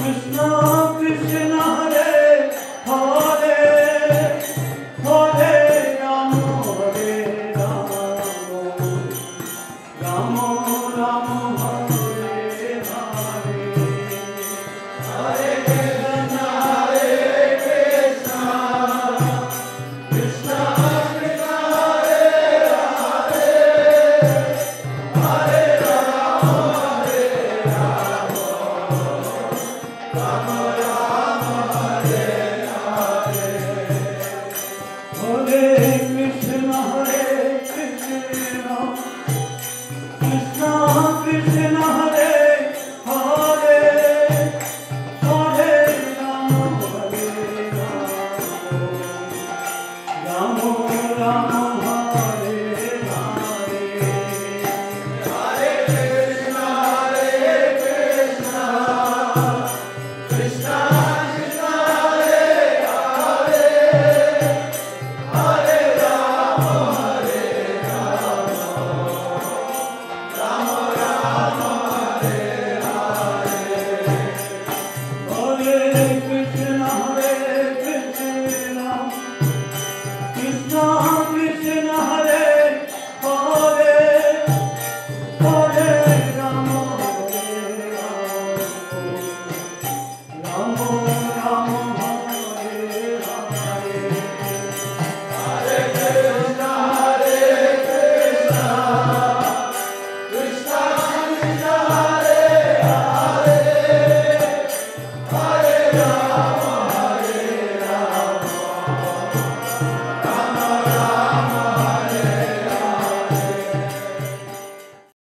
Krishna, Krishna. Yeah.